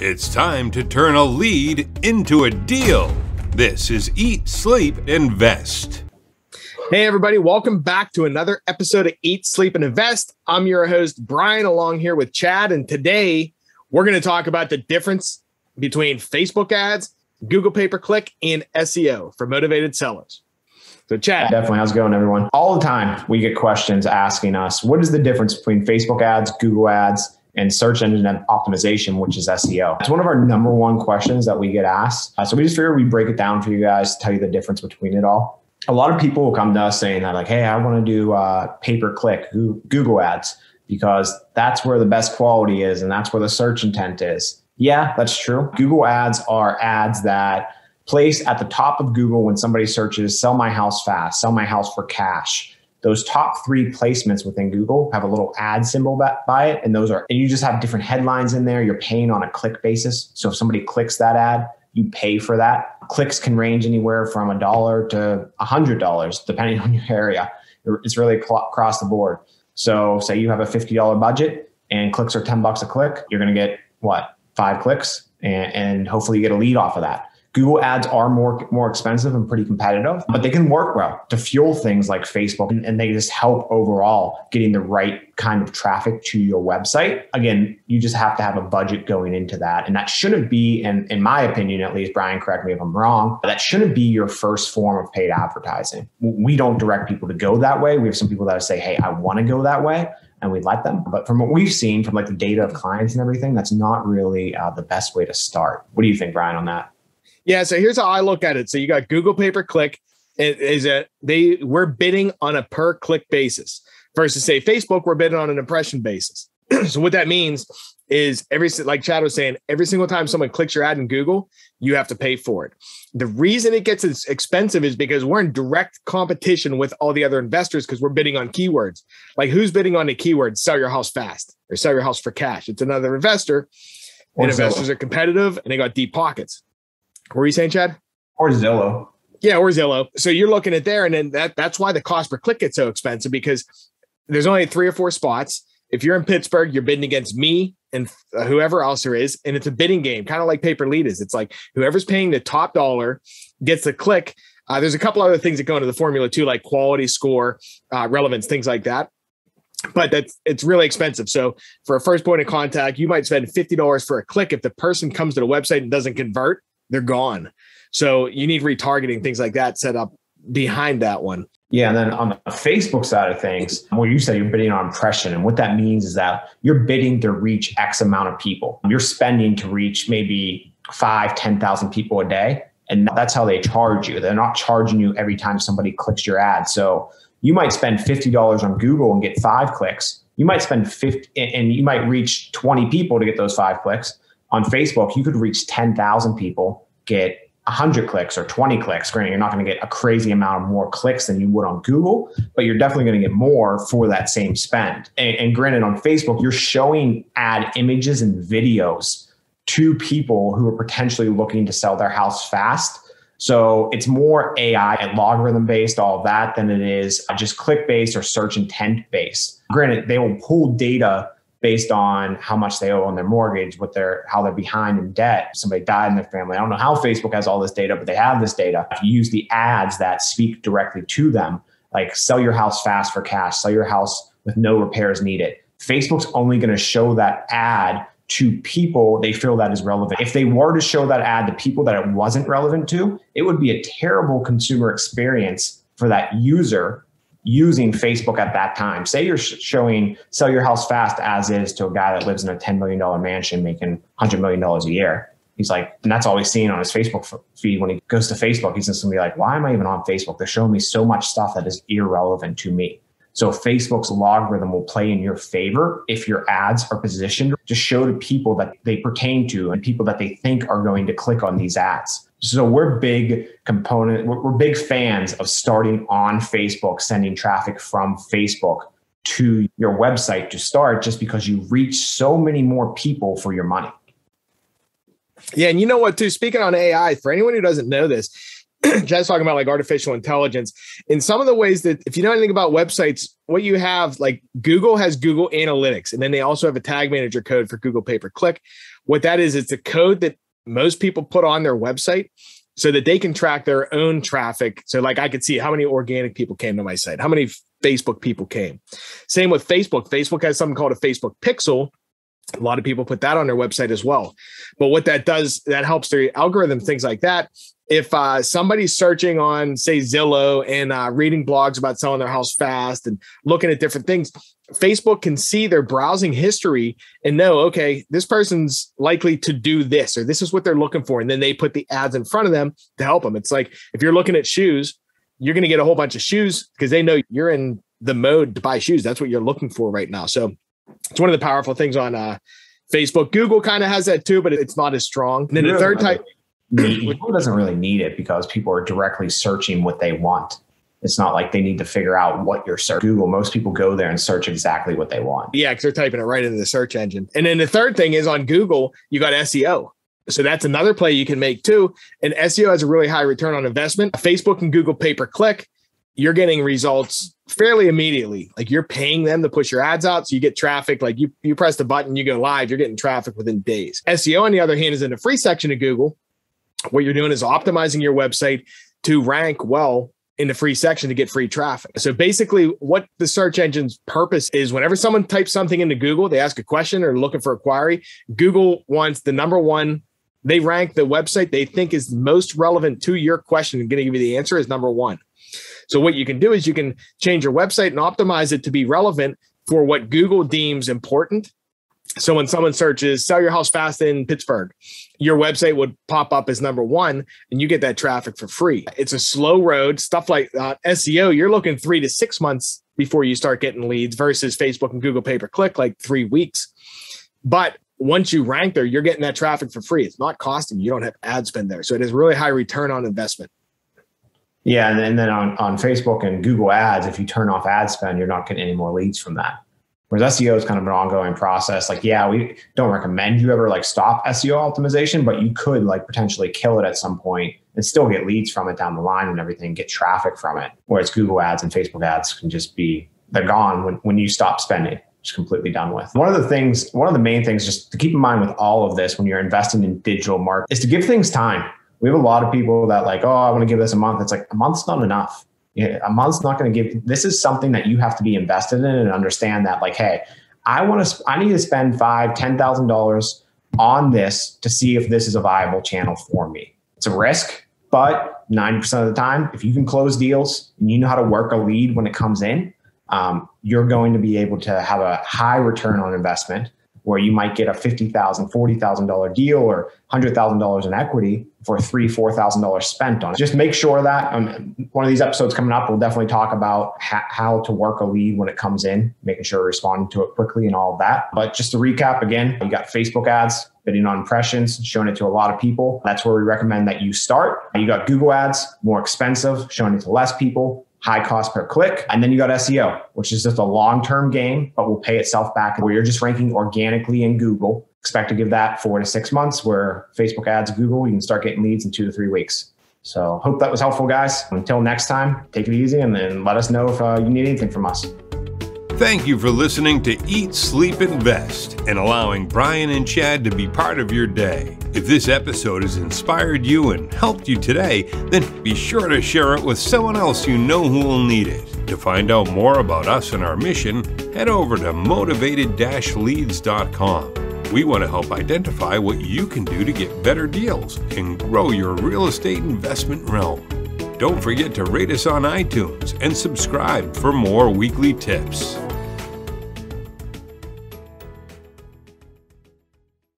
It's time to turn a lead into a deal. This is Eat, Sleep, Invest. Hey, everybody, welcome back to another episode of Eat, Sleep, and Invest. I'm your host, Bryan, along here with Chad. And today we're going to talk about the difference between Facebook ads, Google pay per click, and SEO for motivated sellers. So, Chad. Definitely. How's it going, everyone? All the time we get questions asking us what is the difference between Facebook ads, Google ads, and search engine optimization, which is SEO. It's one of our number one questions that we get asked. Uh, so we just figured we'd break it down for you guys to tell you the difference between it all. A lot of people will come to us saying that, like, hey, I want to do uh, pay per click Google ads because that's where the best quality is and that's where the search intent is. Yeah, that's true. Google ads are ads that place at the top of Google when somebody searches sell my house fast, sell my house for cash those top three placements within Google have a little ad symbol by it. And those are, and you just have different headlines in there. You're paying on a click basis. So if somebody clicks that ad, you pay for that. Clicks can range anywhere from a dollar to a hundred dollars, depending on your area. It's really across the board. So say you have a $50 budget and clicks are 10 bucks a click, you're going to get what? Five clicks and, and hopefully you get a lead off of that. Google ads are more more expensive and pretty competitive, but they can work well to fuel things like Facebook and, and, they just help overall getting the right kind of traffic to your website. Again, you just have to have a budget going into that. And that shouldn't be, and in my opinion, at least, Bryan, correct me if I'm wrong, but that shouldn't be your first form of paid advertising. We don't direct people to go that way. We have some people that say, hey, I want to go that way and we let them. But from what we've seen from like the data of clients and everything, that's not really uh, the best way to start. What do you think, Bryan, on that? Yeah, so here's how I look at it. So you got Google pay per click. Is that they we're bidding on a per click basis versus say Facebook, we're bidding on an impression basis. so what that means is every like Chad was saying, every single time someone clicks your ad in Google, you have to pay for it. The reason it gets as expensive is because we're in direct competition with all the other investors because we're bidding on keywords. Like who's bidding on the keyword sell your house fast or sell your house for cash? It's another investor. and investors are competitive and they got deep pockets. What were you saying, Chad? Or Zillow. Yeah, or Zillow. So you're looking at there, and then that that's why the cost per click gets so expensive because there's only three or four spots. If you're in Pittsburgh, you're bidding against me and whoever else there is, and it's a bidding game, kind of like pay per lead is. It's like whoever's paying the top dollar gets the click. Uh, there's a couple other things that go into the formula too, like quality score, uh, relevance, things like that. But that's it's really expensive. So for a first point of contact, you might spend fifty dollars for a click. If the person comes to the website and doesn't convert, they're gone. So you need retargeting, things like that set up behind that one. Yeah. And then on the Facebook side of things, well, you said you're bidding on impression. And what that means is that you're bidding to reach X amount of people. You're spending to reach maybe five, 10,000 people a day. And that's how they charge you. They're not charging you every time somebody clicks your ad. So you might spend $50 on Google and get five clicks. You might spend 50 and you might reach 20 people to get those five clicks on Facebook, you could reach 10,000 people, get 100 clicks or 20 clicks. Granted, you're not going to get a crazy amount of more clicks than you would on Google, but you're definitely going to get more for that same spend. And, and granted, on Facebook, you're showing ad images and videos to people who are potentially looking to sell their house fast. So it's more AI and logarithm based, all that, than it is just click based or search intent based. Granted, they will pull data based on how much they owe on their mortgage, what they're how they're behind in debt. Somebody died in their family. I don't know how Facebook has all this data, but they have this data. If you use the ads that speak directly to them, like sell your house fast for cash, sell your house with no repairs needed. Facebook's only going to show that ad to people they feel that is relevant. If they were to show that ad to people that it wasn't relevant to, it would be a terrible consumer experience for that user using Facebook at that time. Say you're showing sell your house fast as is to a guy that lives in a $10 million mansion making $100 million a year. He's like, and that's all he's seeing on his Facebook feed. When he goes to Facebook, he's just gonna be like, why am I even on Facebook? They're showing me so much stuff that is irrelevant to me. So Facebook's logarithm will play in your favor if your ads are positioned to show to people that they pertain to and people that they think are going to click on these ads. So we're big component, we're, we're big fans of starting on Facebook, sending traffic from Facebook to your website to start just because you reach so many more people for your money. Yeah, and you know what too, speaking on AI, for anyone who doesn't know this, Chad's talking about like artificial intelligence. In some of the ways that, if you know anything about websites, what you have, like Google has Google Analytics, and then they also have a tag manager code for Google pay per click. What that is, it's a code that most people put on their website so that they can track their own traffic. So, like, I could see how many organic people came to my site, how many Facebook people came. Same with Facebook. Facebook has something called a Facebook Pixel. A lot of people put that on their website as well. But what that does, that helps their algorithm, things like that if uh, somebody's searching on, say, Zillow and uh, reading blogs about selling their house fast and looking at different things, Facebook can see their browsing history and know, okay, this person's likely to do this or this is what they're looking for. And then they put the ads in front of them to help them. It's like if you're looking at shoes, you're going to get a whole bunch of shoes because they know you're in the mode to buy shoes. That's what you're looking for right now. So it's one of the powerful things on uh, Facebook. Google kind of has that too, but it's not as strong. And then the third type need, Google doesn't really need it because people are directly searching what they want. It's not like they need to figure out what you're searching. Google, most people go there and search exactly what they want. Yeah, because they're typing it right into the search engine. And then the third thing is on Google, you got SEO. So that's another play you can make too. And SEO has a really high return on investment. Facebook and Google pay per click, you're getting results fairly immediately. Like you're paying them to push your ads out. So you get traffic. Like you, you press the button, you go live, you're getting traffic within days. SEO, on the other hand, is in the free section of Google what you're doing is optimizing your website to rank well in the free section to get free traffic. So basically, what the search engine's purpose is whenever someone types something into Google, they ask a question or looking for a query, Google wants the number one. They rank the website they think is most relevant to your question and going to give you the answer is number one. So what you can do is you can change your website and optimize it to be relevant for what Google deems important so when someone searches sell your house fast in Pittsburgh, your website would pop up as number one and you get that traffic for free. It's a slow road. Stuff like uh, SEO, you're looking three to six months before you start getting leads versus Facebook and Google pay per click, like three weeks. But once you rank there, you're getting that traffic for free. It's not costing you. You don't have ad spend there. So it is really high return on investment. Yeah. And then, and then on, on Facebook and Google ads, if you turn off ad spend, you're not getting any more leads from that. Whereas SEO is kind of an ongoing process. Like, yeah, we don't recommend you ever like stop SEO optimization, but you could like potentially kill it at some point and still get leads from it down the line and everything, get traffic from it. Whereas Google ads and Facebook ads can just be, they're gone when, when you stop spending. It's completely done with. One of the things, one of the main things just to keep in mind with all of this when you're investing in digital market is to give things time. We have a lot of people that like, oh, I want to give this a month. It's like a month's not enough a month's not going to give this is something that you have to be invested in and understand that like hey i want to i need to spend five ten thousand dollars on this to see if this is a viable channel for me. It's a risk but 90% of the time if you can close deals and you know how to work a lead when it comes in um, you're going to be able to have a high return on investment where you might get a $50,000, $40,000 deal or $100,000 in equity for three, $4,000 spent on it. Just make sure that um, one of these episodes coming up, we'll definitely talk about ha- how to work a lead when it comes in, making sure responding to it quickly and all that. But just to recap again, you got Facebook ads, bidding on impressions, showing it to a lot of people. That's where we recommend that you start. You got Google ads, more expensive, showing it to less people high cost per click. And then you got SEO, which is just a long term game, but will pay itself back where you're just ranking organically in Google. Expect to give that four to six months, where Facebook ads, Google, you can start getting leads in two to three weeks. So, hope that was helpful, guys. Until next time, take it easy and then let us know if uh, you need anything from us. Thank you for listening to Eat, Sleep, Invest and allowing Bryan and Chad to be part of your day. If this episode has inspired you and helped you today, then be sure to share it with someone else you know who will need it. To find out more about us and our mission, head over to motivated leads.com. We want to help identify what you can do to get better deals and grow your real estate investment realm. Don't forget to rate us on iTunes and subscribe for more weekly tips.